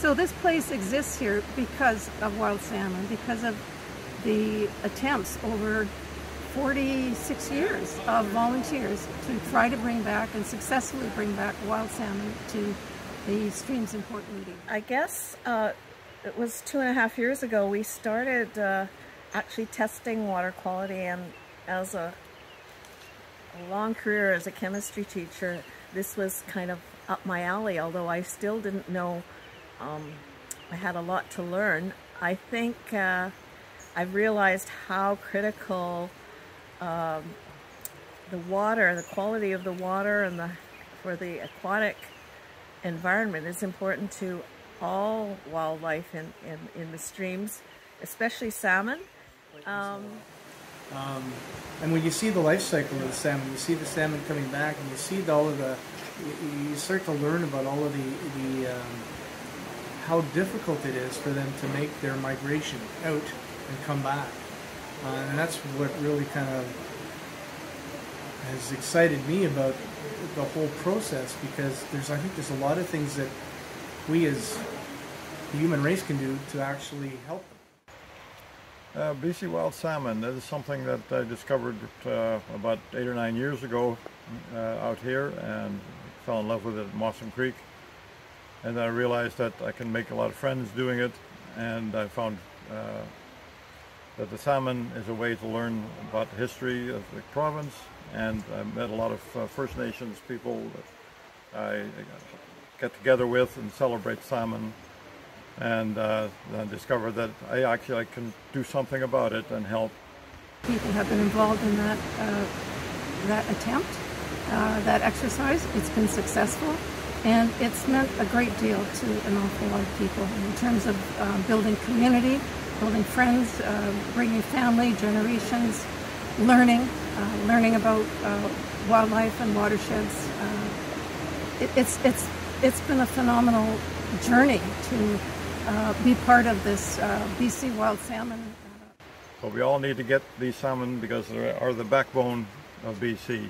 So this place exists here because of wild salmon, because of the attempts over 46 years of volunteers to try to bring back and successfully bring back wild salmon to the streams in Port Moody. I guess uh, it was two and a half years ago we started uh, actually testing water quality and as a, a long career as a chemistry teacher this was kind of up my alley although I still didn't know um, I had a lot to learn. I think uh, I've realized how critical um, the water, the quality of the water and the for the aquatic environment is important to all wildlife in, in, in the streams, especially salmon. Um, um, and when you see the life cycle of the salmon, you see the salmon coming back, and you see all of the, you, you start to learn about all of the, the um, how difficult it is for them to make their migration out and come back. Uh, and that's what really kind of has excited me about the whole process because there's I think there's a lot of things that we as the human race can do to actually help them. Uh, BC wild salmon, that is something that I discovered uh, about eight or nine years ago uh, out here and fell in love with it at Mossom Creek. And I realized that I can make a lot of friends doing it and I found uh, that the salmon is a way to learn about the history of the province and I met a lot of uh, First Nations people that I get together with and celebrate salmon and uh, I discovered that I actually can do something about it and help. People have been involved in that, uh, that attempt, uh, that exercise. It's been successful and it's meant a great deal to an awful lot of people in terms of uh, building community, building friends, uh, bringing family, generations, learning, uh, learning about uh, wildlife and watersheds. Uh, it, it's, it's, it's been a phenomenal journey to uh, be part of this BC wild salmon. But we all need to get these salmon because they are the backbone of BC.